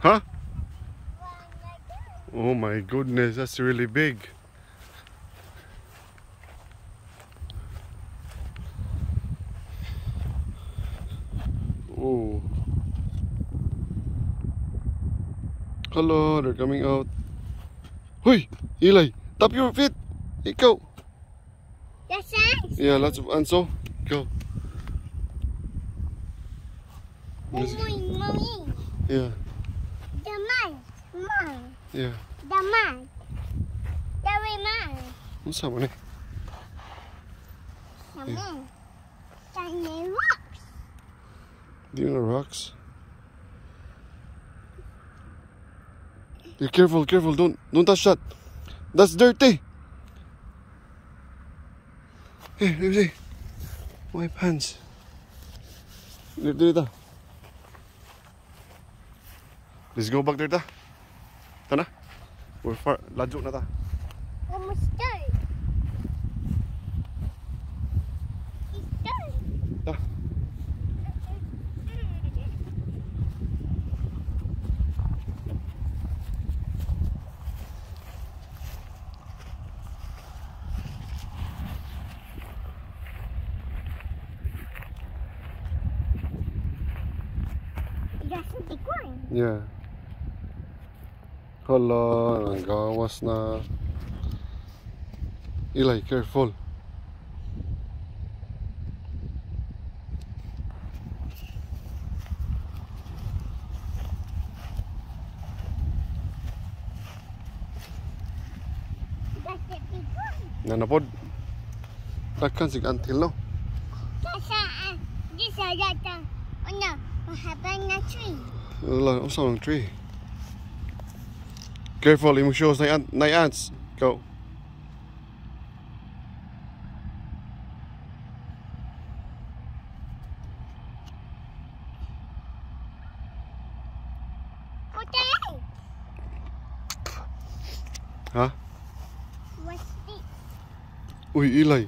Huh? Oh my goodness, that's really big. Oh. Hello, they're coming out. Hey, Eli, tap your feet. Hey, go. That's ants. Yeah, lots of ants. So, go. Mommy, mommy. Yeah, man. Man. yeah. The man. The man. What's happening? The Yeah. man. The rocks. Do you know rocks? Yeah, careful, careful. Don't don't touch that. That's dirty. Hey, let me see. Wipe hands. Dito, dito. Let's go back there ta. Tana. We're far. Lajo na ta. Almost done. It's done. Ta. That's a big one. Yeah. Hala, nagawas na. Eli, careful. That's a big one. Nanapod. Takkan sig until no. That's a, uh, this a lot of, oh no, what happened in the tree? Wala, usa lang tree. Careful, imong shows na ant, na ants. Go. Heck? Huh? What's this? Uy, Eli.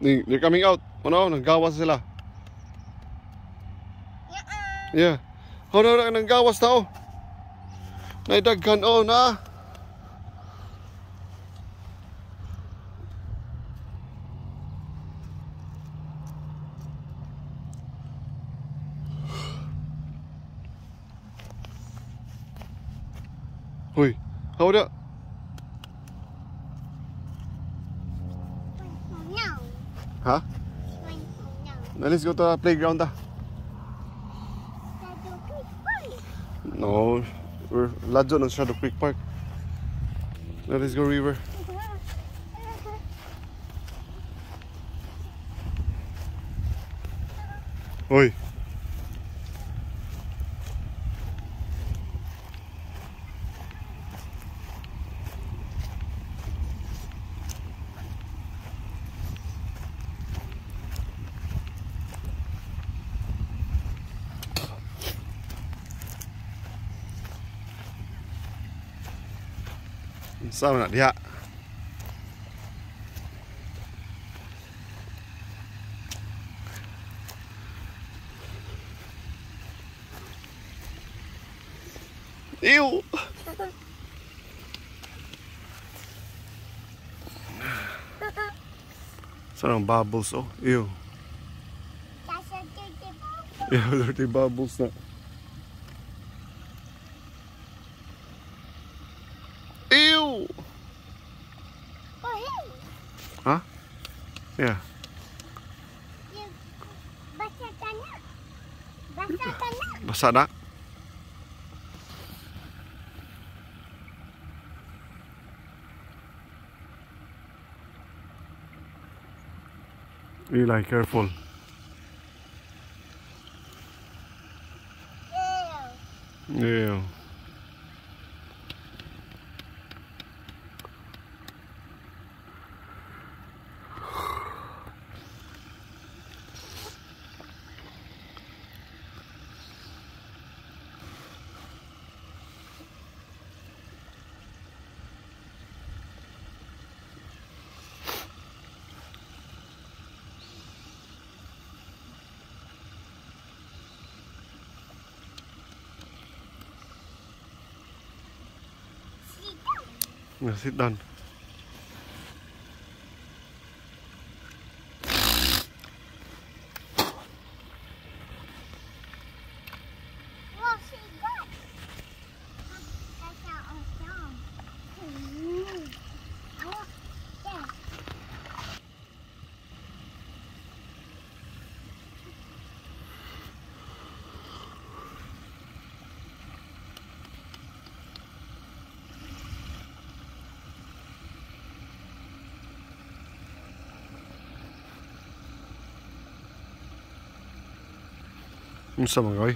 They- They're coming out. Ano, nanggawas sila. Uh-uh. Yeah. Oh, no, no, nanggawas tao. Naidaghan, oh, na. Hoy, hold up. No. Huh? No. Now let's go to the playground. ah. That's a big one. No, we're ladyo ng Shadow Creek Park. Let's go river. Hoy. Sao nak dia? Ew. Sarang bubbles oh. Ew. That's a dirty bubble. Yeah, dirty bubbles na. Ew. Oh, hey. Yeah. You, basa ka na. Basa ka na. Basa na. Eli, careful. Yeah. Yeah, down. What Không sao mọi người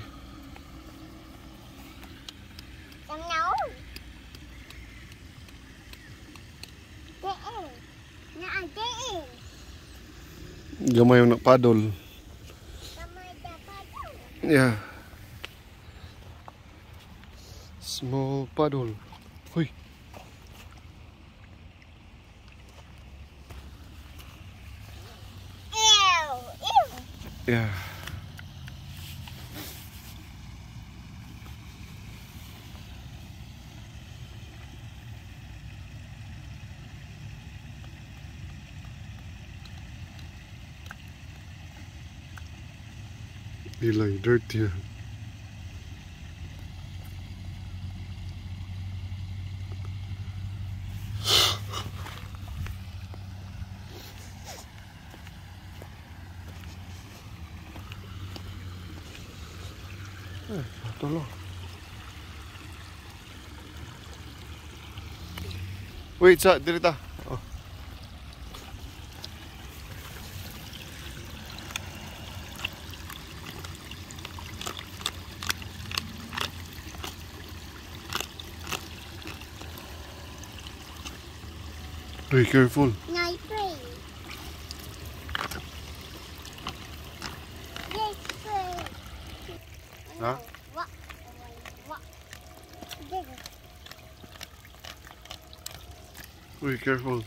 Gamay yung napadol Yeah Small paddle Uy Yeah Ew. Ew. Yeah. Ilay dirty. Tolong. Wait, sa dirita. Oh. Be careful. Night play. Yes, play. Hả? What? What? Be careful.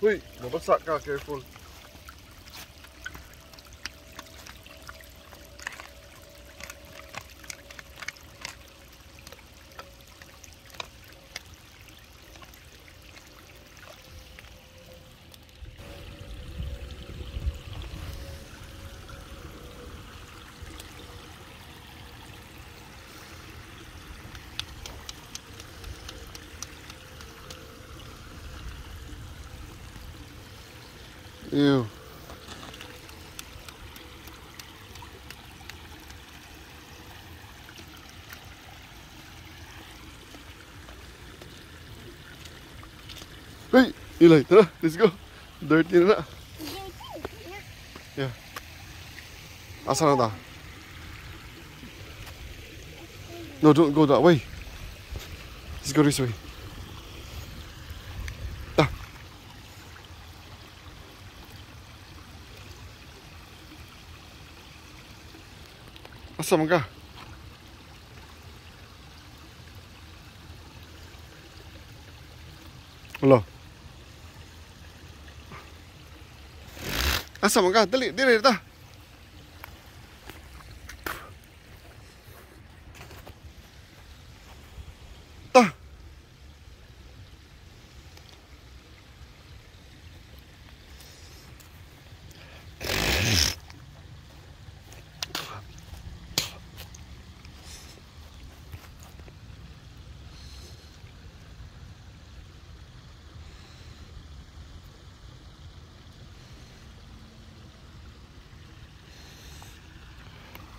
Wait, mabasa ka, careful. Ew. Hey, Eli, tara, let's go. Dirty na na. dirty. Asa na ta? No, don't go that way. Let's go this way. Asa man ka? Hello. Asa man ka? Dali,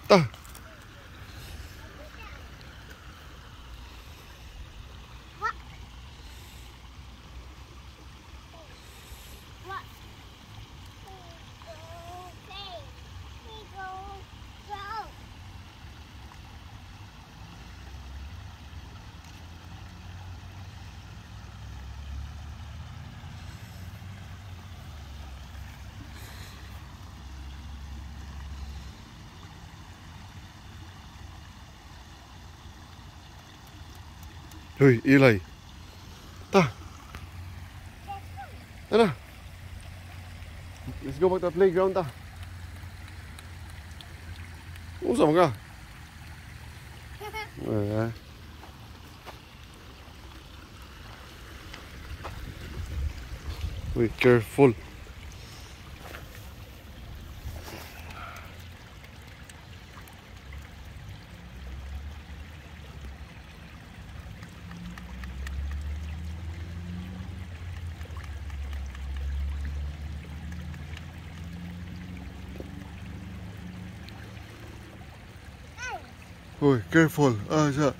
Ta. Hoy, ilay. Ta. Tara. Let's go back to the playground ta. Usa mo ka. Eh. Be careful. Careful. Ah.